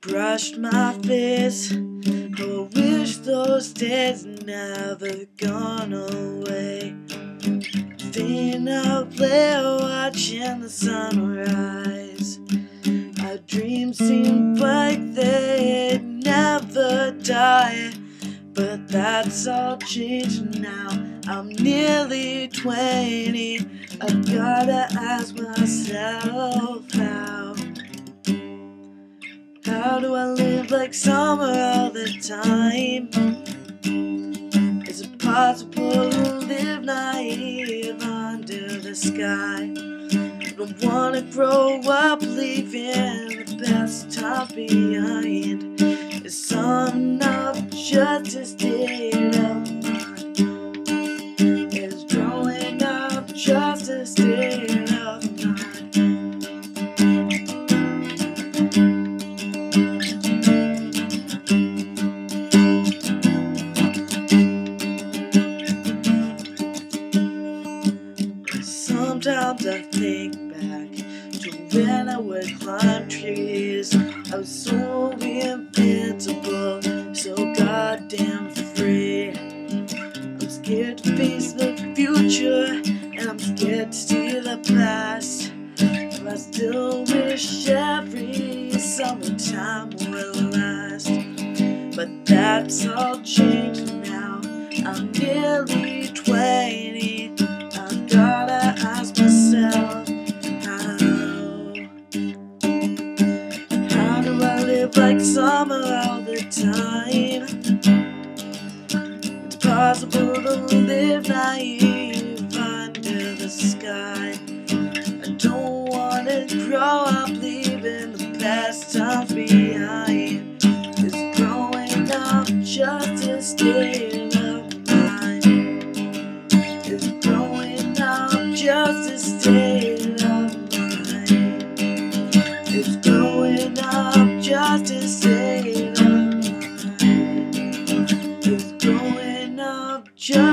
brushed my face. I wish those days never gone away. Staying up late watching the sunrise. Our dreams seemed like they'd never die. But that's all changed now. I'm nearly 20. I gotta ask myself. How do I live like summer all the time? Is it possible to live naive under the sky? I don't wanna grow up leaving the best time behind. Is some of just Sometimes I think back to when I would climb trees. I was so invincible, so goddamn free. I'm scared to face the future, and I'm scared to see the past. But I still wish every summertime will last. But that's all changed now. I'm nearly like summer all the time? It's possible to live naive under the sky. I don't wanna grow up leaving the past times behind. It's growing up just a state of mind? Is growing up just a state of mind? Is just